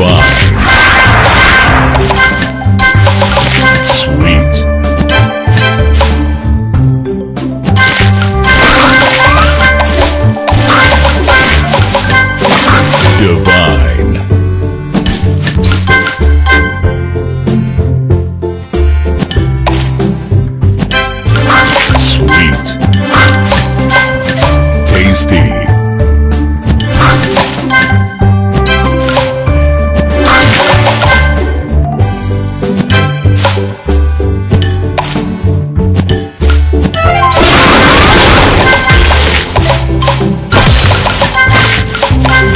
Bebop. Sweet. Goodbye.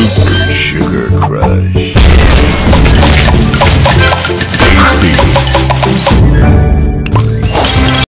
This